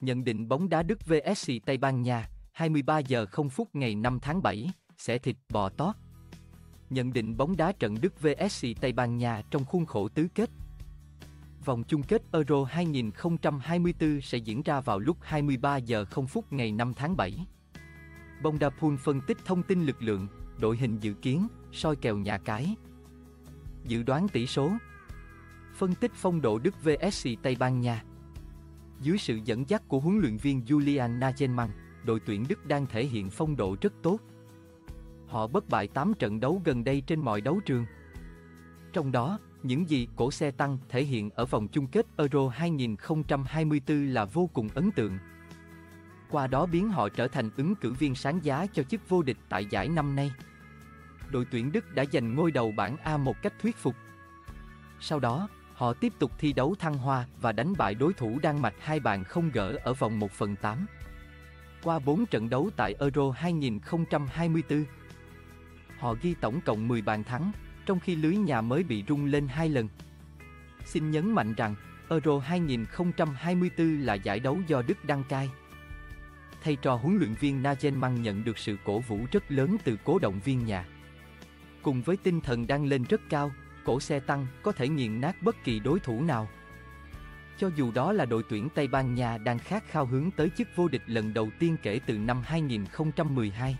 Nhận định bóng đá Đức vs Tây Ban Nha, 23 giờ 0 phút ngày 5 tháng 7, sẽ thịt bò tót. Nhận định bóng đá trận Đức vs Tây Ban Nha trong khuôn khổ tứ kết. Vòng chung kết Euro 2024 sẽ diễn ra vào lúc 23 giờ 0 phút ngày 5 tháng 7. Bongdapool phân tích thông tin lực lượng, đội hình dự kiến, soi kèo nhà cái. Dự đoán tỷ số Phân tích phong độ Đức vs Tây Ban Nha dưới sự dẫn dắt của huấn luyện viên Julian Nagelsmann, đội tuyển Đức đang thể hiện phong độ rất tốt. Họ bất bại 8 trận đấu gần đây trên mọi đấu trường. Trong đó, những gì cổ xe tăng thể hiện ở vòng chung kết Euro 2024 là vô cùng ấn tượng. Qua đó biến họ trở thành ứng cử viên sáng giá cho chức vô địch tại giải năm nay. Đội tuyển Đức đã giành ngôi đầu bảng A một cách thuyết phục. Sau đó, họ tiếp tục thi đấu thăng hoa và đánh bại đối thủ Đan Mạch hai bàn không gỡ ở vòng 1 phần 8. Qua 4 trận đấu tại Euro 2024, họ ghi tổng cộng 10 bàn thắng, trong khi lưới nhà mới bị rung lên hai lần. Xin nhấn mạnh rằng, Euro 2024 là giải đấu do Đức đăng cai. Thầy trò huấn luyện viên Nagelsmann nhận được sự cổ vũ rất lớn từ cố động viên nhà. Cùng với tinh thần đang lên rất cao, cổ xe tăng có thể nghiền nát bất kỳ đối thủ nào. Cho dù đó là đội tuyển Tây Ban Nha đang khát khao hướng tới chức vô địch lần đầu tiên kể từ năm 2012.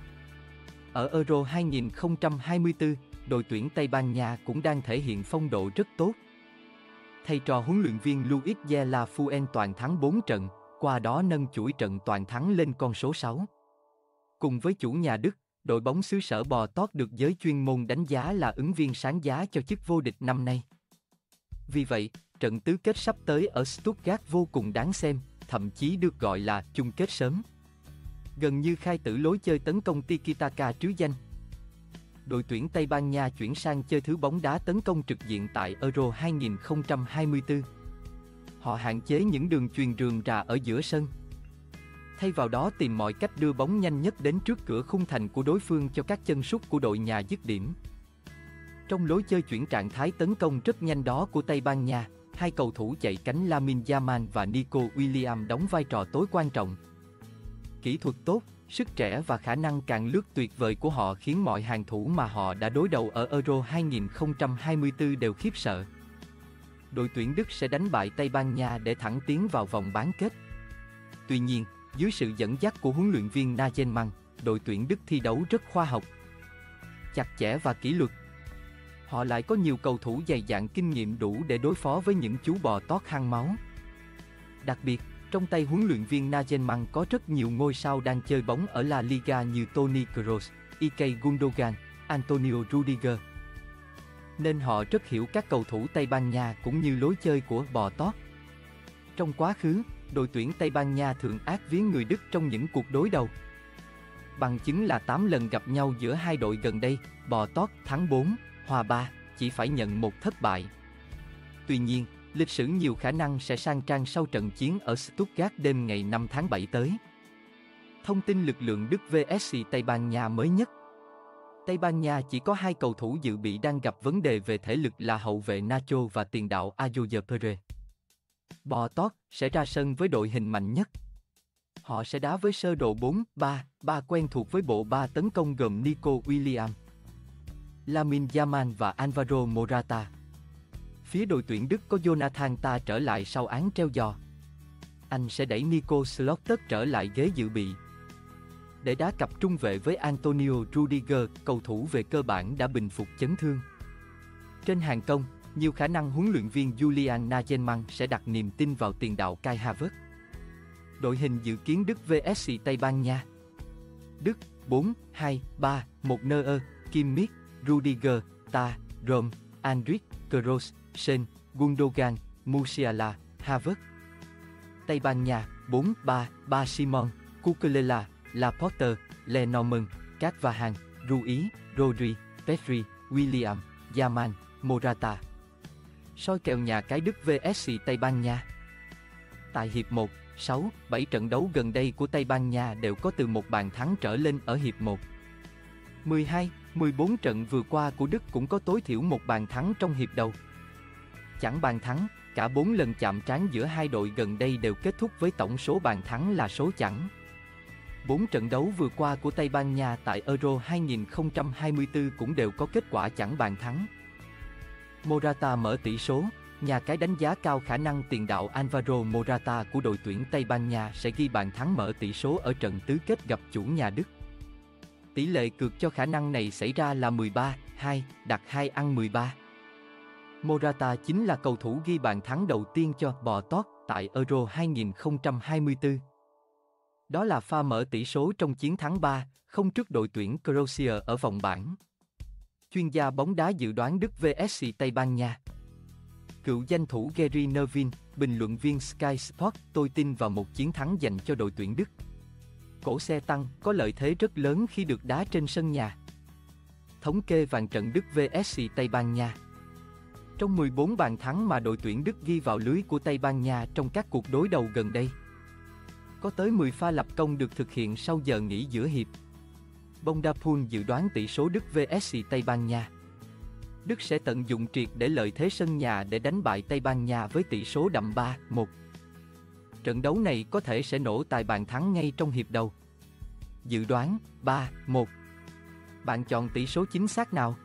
Ở Euro 2024, đội tuyển Tây Ban Nha cũng đang thể hiện phong độ rất tốt. Thầy trò huấn luyện viên Luis de la Fuen toàn thắng 4 trận, qua đó nâng chuỗi trận toàn thắng lên con số 6. Cùng với chủ nhà Đức, đội bóng xứ sở bò tót được giới chuyên môn đánh giá là ứng viên sáng giá cho chức vô địch năm nay. Vì vậy, trận tứ kết sắp tới ở Stuttgart vô cùng đáng xem, thậm chí được gọi là chung kết sớm. Gần như khai tử lối chơi tấn công tiki-taka trứ danh. Đội tuyển Tây Ban Nha chuyển sang chơi thứ bóng đá tấn công trực diện tại Euro 2024. Họ hạn chế những đường truyền rườm rà ở giữa sân. Thay vào đó tìm mọi cách đưa bóng nhanh nhất đến trước cửa khung thành của đối phương cho các chân sút của đội nhà dứt điểm. Trong lối chơi chuyển trạng thái tấn công rất nhanh đó của Tây Ban Nha, hai cầu thủ chạy cánh Lamin Yaman và Nico William đóng vai trò tối quan trọng. Kỹ thuật tốt, sức trẻ và khả năng càng lướt tuyệt vời của họ khiến mọi hàng thủ mà họ đã đối đầu ở Euro 2024 đều khiếp sợ. Đội tuyển Đức sẽ đánh bại Tây Ban Nha để thẳng tiến vào vòng bán kết. Tuy nhiên, dưới sự dẫn dắt của huấn luyện viên Nagelsmann, đội tuyển Đức thi đấu rất khoa học, chặt chẽ và kỷ luật. Họ lại có nhiều cầu thủ dày dạn kinh nghiệm đủ để đối phó với những chú bò tót hang máu. Đặc biệt, trong tay huấn luyện viên Nagelsmann có rất nhiều ngôi sao đang chơi bóng ở La Liga như Toni Kroos, Ike Gundogan, Antonio Rudiger. Nên họ rất hiểu các cầu thủ Tây Ban Nha cũng như lối chơi của bò tót. Trong quá khứ, đội tuyển Tây Ban Nha thường ác viếng người Đức trong những cuộc đối đầu. Bằng chứng là 8 lần gặp nhau giữa hai đội gần đây, bò tót thắng 4, hòa 3, chỉ phải nhận một thất bại. Tuy nhiên, lịch sử nhiều khả năng sẽ sang trang sau trận chiến ở Stuttgart đêm ngày 5 tháng 7 tới. Thông tin lực lượng Đức vs Tây Ban Nha mới nhất Tây Ban Nha chỉ có hai cầu thủ dự bị đang gặp vấn đề về thể lực là hậu vệ Nacho và tiền đạo Ayoze Pere. Bò tót sẽ ra sân với đội hình mạnh nhất. Họ sẽ đá với sơ đồ 4-3-3 quen thuộc với bộ ba tấn công gồm Nico William, Lamin Yaman và Alvaro Morata. Phía đội tuyển Đức có Jonathan Ta trở lại sau án treo giò. Anh sẽ đẩy Nico Slotter trở lại ghế dự bị. Để đá cặp trung vệ với Antonio Rudiger, cầu thủ về cơ bản đã bình phục chấn thương. Trên hàng công, nhiều khả năng huấn luyện viên Julian Nagelsmann sẽ đặt niềm tin vào tiền đạo Kai Havertz. Đội hình dự kiến Đức vs Tây Ban Nha Đức 4, 2, 3, 1 Neuer, Kimmich, Rudiger, Ta, Rom, Andrić, Kroos, Sen, Gundogan, Musiala, Havertz. Tây Ban Nha 4, 3, 3 Simon, Kukulela, Laporte, Lenormand, Hàng, Rui, Rodri, Petri, William, Yaman, Morata soi kèo nhà cái Đức vs Tây Ban Nha. Tại hiệp 1, 6, 7 trận đấu gần đây của Tây Ban Nha đều có từ một bàn thắng trở lên ở hiệp 1. 12, 14 trận vừa qua của Đức cũng có tối thiểu một bàn thắng trong hiệp đầu. Chẳng bàn thắng, Cả 4 lần chạm trán giữa hai đội gần đây đều kết thúc với tổng số bàn thắng là số chẵn. 4 trận đấu vừa qua của Tây Ban Nha tại Euro 2024 cũng đều có kết quả chẳng bàn thắng. Morata mở tỷ số, nhà cái đánh giá cao khả năng tiền đạo Alvaro Morata của đội tuyển Tây Ban Nha sẽ ghi bàn thắng mở tỷ số ở trận tứ kết gặp chủ nhà Đức. Tỷ lệ cược cho khả năng này xảy ra là 13, 2, đặt 2 ăn 13. Morata chính là cầu thủ ghi bàn thắng đầu tiên cho Bò Tót tại Euro 2024. Đó là pha mở tỷ số trong chiến thắng 3, không trước đội tuyển Croatia ở vòng bảng. Chuyên gia bóng đá dự đoán Đức vs Tây Ban Nha. Cựu danh thủ Gary Neville, bình luận viên Sky Sport, tôi tin vào một chiến thắng dành cho đội tuyển Đức. Cổ xe tăng có lợi thế rất lớn khi được đá trên sân nhà. Thống kê vàng trận Đức vs Tây Ban Nha. Trong 14 bàn thắng mà đội tuyển Đức ghi vào lưới của Tây Ban Nha trong các cuộc đối đầu gần đây, có tới 10 pha lập công được thực hiện sau giờ nghỉ giữa hiệp. Bondapul dự đoán tỷ số Đức vs Tây Ban Nha. Đức sẽ tận dụng triệt để lợi thế sân nhà để đánh bại Tây Ban Nha với tỷ số đậm 3-1. Trận đấu này có thể sẽ nổ tài bàn thắng ngay trong hiệp đầu. Dự đoán 3-1. Bạn chọn tỷ số chính xác nào?